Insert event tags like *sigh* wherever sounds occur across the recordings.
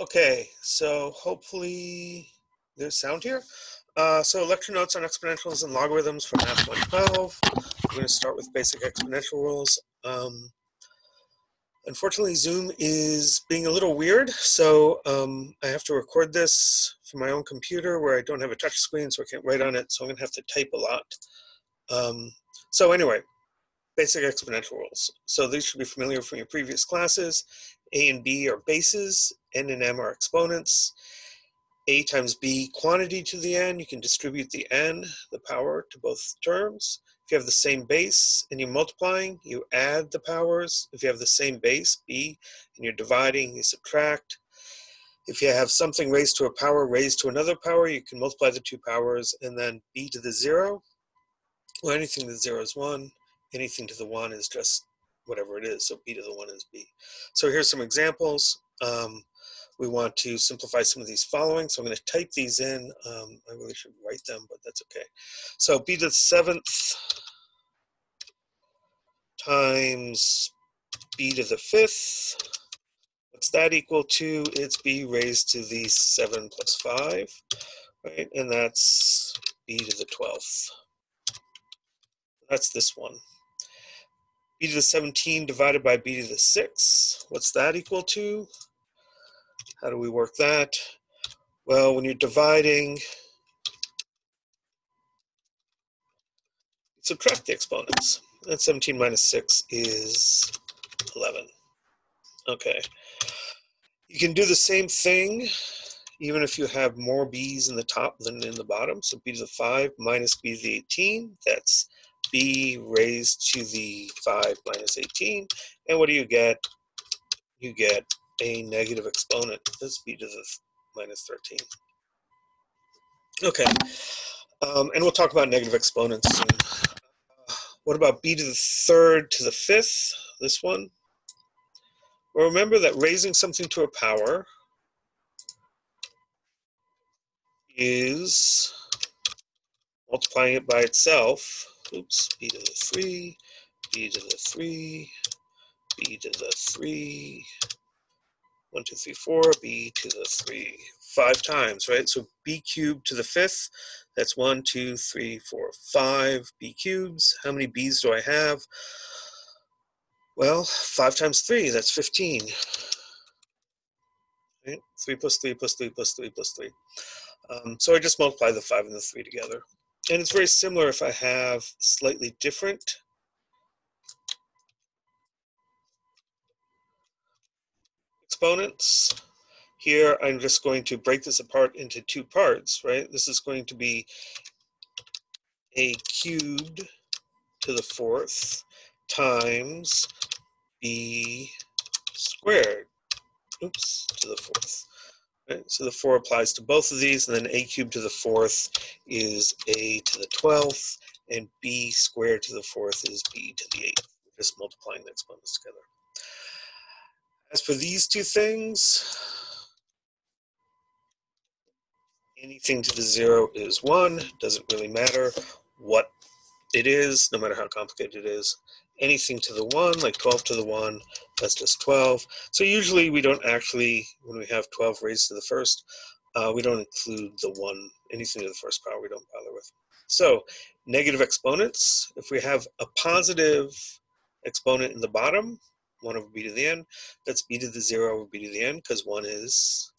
Okay, so hopefully there's sound here. Uh, so lecture notes on exponentials and logarithms for Math 112. We're going to start with basic exponential rules. Um, unfortunately, Zoom is being a little weird, so um, I have to record this from my own computer where I don't have a touch screen, so I can't write on it, so I'm going to have to type a lot. Um, so anyway, basic exponential rules. So these should be familiar from your previous classes. A and B are bases, N and M are exponents. A times B quantity to the N, you can distribute the N, the power, to both terms. If you have the same base and you're multiplying, you add the powers. If you have the same base, B, and you're dividing, you subtract. If you have something raised to a power raised to another power, you can multiply the two powers and then B to the zero. Well, anything to zero is one anything to the one is just whatever it is. So b to the one is b. So here's some examples. Um, we want to simplify some of these following. So I'm going to type these in. Um, I really should write them, but that's okay. So b to the seventh times b to the fifth. What's that equal to? It's b raised to the 7 plus 5, right? And that's b to the 12th. That's this one b to the 17 divided by b to the 6. What's that equal to? How do we work that? Well, when you're dividing, subtract the exponents. And 17 minus 6 is 11. Okay. You can do the same thing even if you have more b's in the top than in the bottom. So b to the 5 minus b to the 18, that's b raised to the 5 minus 18. And what do you get? You get a negative exponent. That's b to the minus 13. Okay, um, and we'll talk about negative exponents soon. what about b to the third to the fifth? This one? Well, remember that raising something to a power is multiplying it by itself oops, b to the 3, b to the 3, b to the 3, 1, 2, 3, 4, b to the 3, five times, right? So b cubed to the fifth, that's 1, 2, 3, 4, 5 b cubes. How many b's do I have? Well, 5 times 3, that's 15. Right? 3 plus 3 plus 3 plus 3 plus 3. Um, so I just multiply the 5 and the 3 together. And it's very similar if I have slightly different exponents. Here, I'm just going to break this apart into two parts, right? This is going to be a cubed to the fourth times b squared, oops, to the fourth. Right? So the 4 applies to both of these, and then a cubed to the fourth is a to the 12th, and b squared to the fourth is b to the 8th. We're just multiplying the exponents together. As for these two things, anything to the 0 is 1. Doesn't really matter what it is, no matter how complicated it is anything to the 1, like 12 to the 1, that's just 12. So usually we don't actually, when we have 12 raised to the first, uh, we don't include the 1, anything to the first power we don't bother with. So negative exponents, if we have a positive exponent in the bottom, 1 over b to the n, that's b to the 0 over b to the n, because 1 is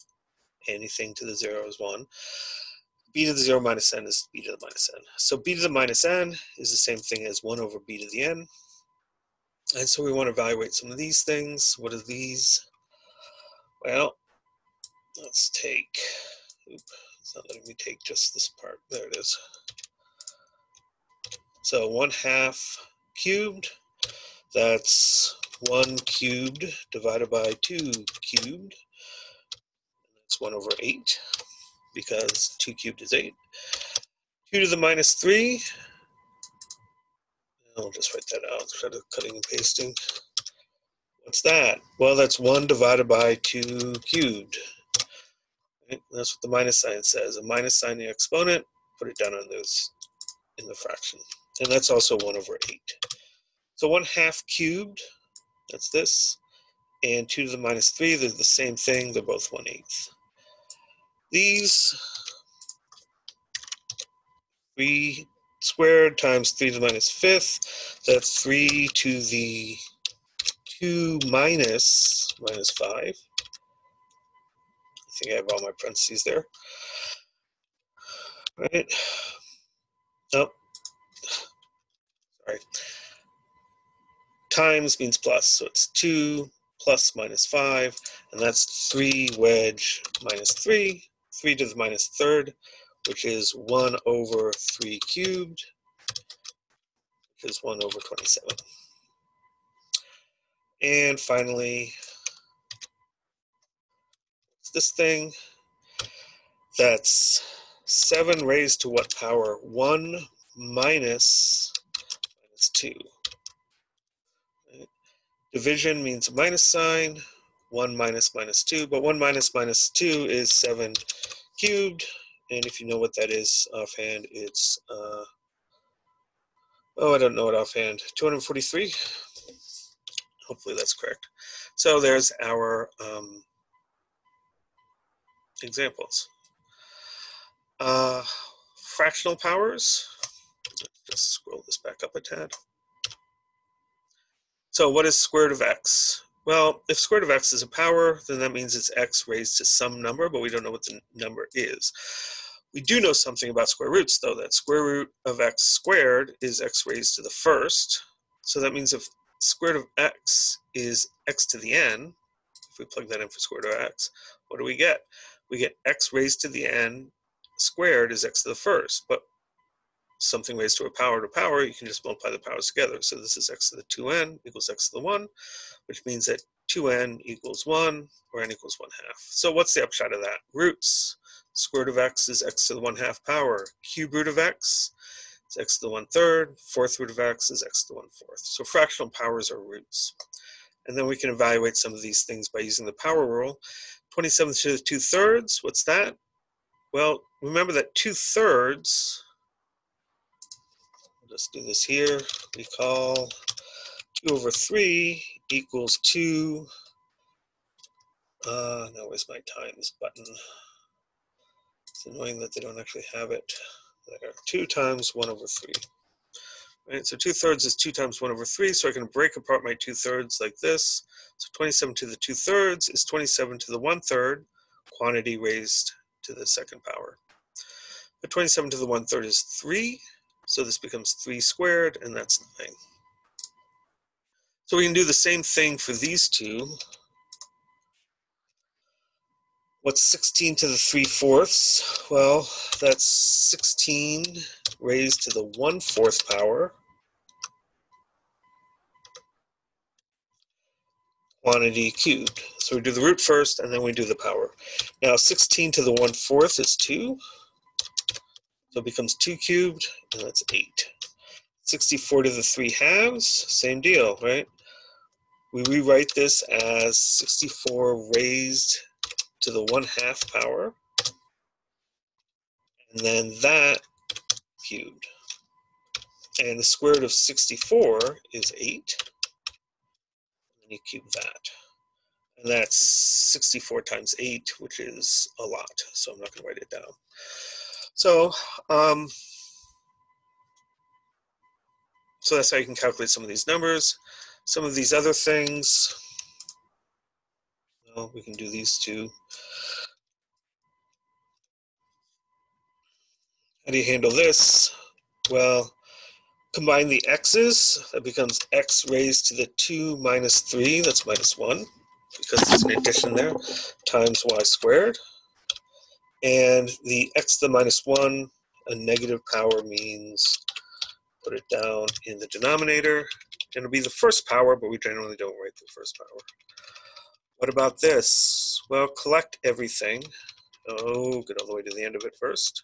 anything to the 0 is 1 b to the 0 minus n is b to the minus n. So b to the minus n is the same thing as 1 over b to the n. And so we want to evaluate some of these things. What are these? Well, let's take, oop, it's not letting me take just this part. There it is. So 1 half cubed, that's 1 cubed divided by 2 cubed. That's 1 over 8 because 2 cubed is 8. 2 to the minus 3, I'll just write that out instead of cutting and pasting. What's that? Well, that's 1 divided by 2 cubed. That's what the minus sign says. A minus sign in the exponent, put it down on those in the fraction. And that's also 1 over 8. So 1 half cubed, that's this, and 2 to the minus 3, they're the same thing, they're both 1 eighth. These 3 squared times 3 to the minus 5th, that's 3 to the 2 minus minus 5. I think I have all my parentheses there. Right. Oh, sorry. Times means plus, so it's 2 plus minus 5, and that's 3 wedge minus 3, 3 to the minus third, which is 1 over 3 cubed, which is 1 over 27. And finally, this thing, that's 7 raised to what power? 1 minus minus 2. Division means minus sign, 1 minus minus 2, but 1 minus minus 2 is 7 cubed, and if you know what that is offhand, it's, uh, oh, I don't know it offhand, 243? Hopefully that's correct. So there's our um, examples. Uh, fractional powers, just scroll this back up a tad. So what is square root of x? Well, if square root of x is a power, then that means it's x raised to some number, but we don't know what the number is. We do know something about square roots, though, that square root of x squared is x raised to the first. So that means if square root of x is x to the n, if we plug that in for square root of x, what do we get? We get x raised to the n squared is x to the first, but something raised to a power to power, you can just multiply the powers together. So this is x to the 2n equals x to the 1, which means that 2n equals 1, or n equals 1 half. So what's the upshot of that? Roots. Square root of x is x to the 1 half power. Cube root of x is x to the 1 third. Fourth root of x is x to the 1 fourth. So fractional powers are roots. And then we can evaluate some of these things by using the power rule. 27 to the 2 thirds, what's that? Well, remember that 2 thirds let's do this here. We call 2 over 3 equals 2. Uh, now where's my times button? It's annoying that they don't actually have it there. 2 times 1 over 3. Right, so 2 thirds is 2 times 1 over 3, so I can break apart my 2 thirds like this. So 27 to the 2 thirds is 27 to the 1 third, quantity raised to the second power. But 27 to the 1 third is 3, so this becomes 3 squared, and that's 9. So we can do the same thing for these two. What's 16 to the 3 fourths? Well, that's 16 raised to the 1 fourth power. quantity cubed. So we do the root first, and then we do the power. Now 16 to the 1 fourth is 2. So it becomes 2 cubed, and that's 8. 64 to the 3 halves, same deal, right? We rewrite this as 64 raised to the 1 half power, and then that cubed. And the square root of 64 is 8, and you cube that. And that's 64 times 8, which is a lot, so I'm not going to write it down. So, um, so that's how you can calculate some of these numbers. Some of these other things, well, we can do these two. How do you handle this? Well, combine the x's, that becomes x raised to the 2 minus 3, that's minus 1, because there's an addition there, times y squared. And the x to the minus 1, a negative power means put it down in the denominator. It'll be the first power, but we generally don't write the first power. What about this? Well, collect everything. Oh, get all the way to the end of it first.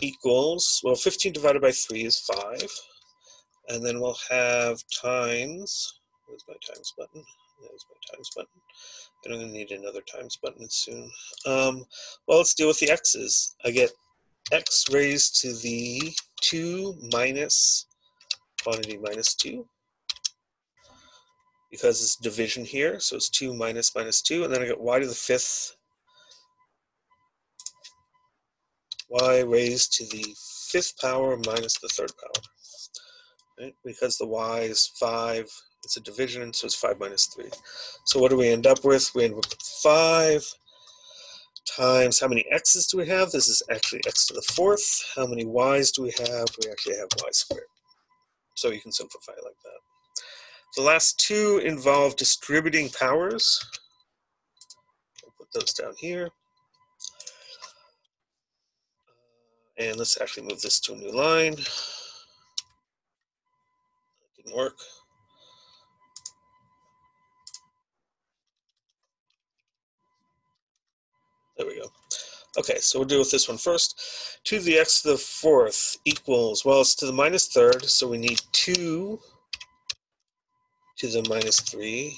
Equals, well, 15 divided by 3 is 5. And then we'll have times, where's my times button? There's my times button. I'm going to need another times button soon. Um, well, let's deal with the x's. I get x raised to the 2 minus quantity minus 2. because it's division here. So it's 2 minus minus 2. And then I get y to the fifth, y raised to the fifth power minus the third power. Right? Because the y is 5, it's a division, so it's 5 minus 3. So what do we end up with? We end up with 5 times how many x's do we have? This is actually x to the fourth. How many y's do we have? We actually have y squared. So you can simplify it like that. The last two involve distributing powers. I'll put those down here. Uh, and let's actually move this to a new line. That didn't work. There we go. Okay, so we'll deal with this one first. 2 to the x to the fourth equals, well, it's to the minus third, so we need 2 to the minus 3.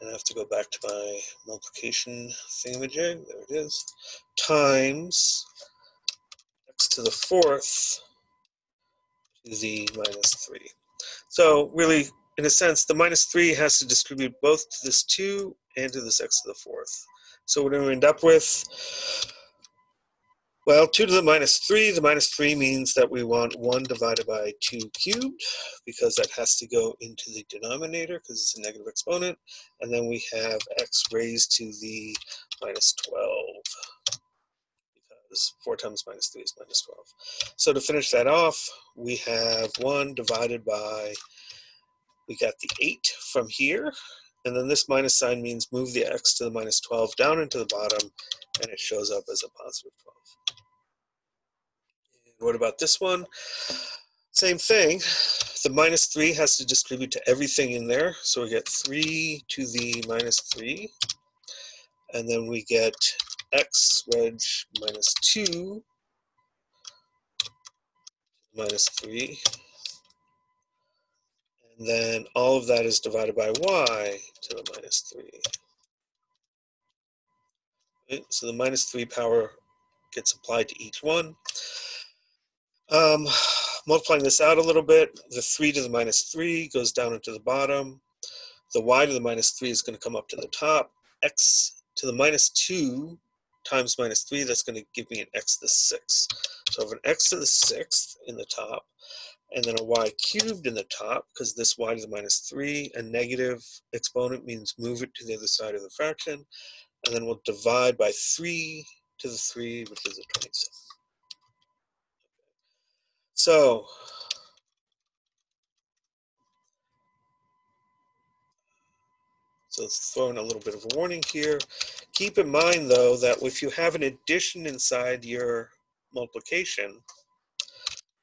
And I have to go back to my multiplication thingamajig, there it is, times x to the fourth to the minus 3. So really, in a sense, the minus 3 has to distribute both to this 2 and to this x to the fourth. So what do we end up with? Well, 2 to the minus 3, the minus 3 means that we want 1 divided by 2 cubed, because that has to go into the denominator, because it's a negative exponent. And then we have x raised to the minus 12, because 4 times minus 3 is minus 12. So to finish that off, we have 1 divided by, we got the 8 from here, and then this minus sign means move the x to the minus 12 down into the bottom, and it shows up as a positive 12. What about this one? Same thing. The minus 3 has to distribute to everything in there. So we get 3 to the minus 3. And then we get x wedge minus 2 minus 3 and then all of that is divided by y to the minus 3. Okay, so the minus 3 power gets applied to each one. Um, *sighs* multiplying this out a little bit, the 3 to the minus 3 goes down into the bottom. The y to the minus 3 is going to come up to the top. x to the minus 2 times minus 3, that's going to give me an x to the 6. So I have an x to the 6th in the top and then a y cubed in the top, because this y to the minus 3, a negative exponent means move it to the other side of the fraction, and then we'll divide by 3 to the 3, which is a 27. So, so let's throw in a little bit of a warning here. Keep in mind, though, that if you have an addition inside your multiplication,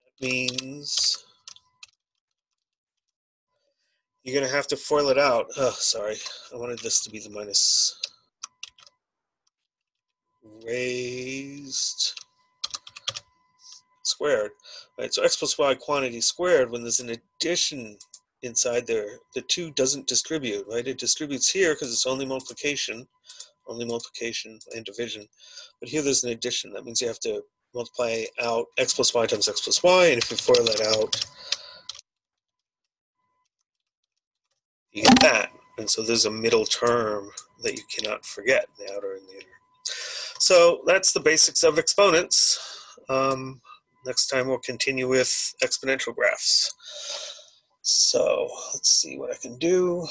that means you're going to have to FOIL it out. Oh, sorry. I wanted this to be the minus raised squared. Right, so x plus y quantity squared, when there's an addition inside there, the two doesn't distribute, right? It distributes here because it's only multiplication, only multiplication and division. But here there's an addition. That means you have to multiply out x plus y times x plus y, and if you FOIL that out, you get that. And so there's a middle term that you cannot forget, the outer and the inner. So that's the basics of exponents. Um, next time we'll continue with exponential graphs. So let's see what I can do.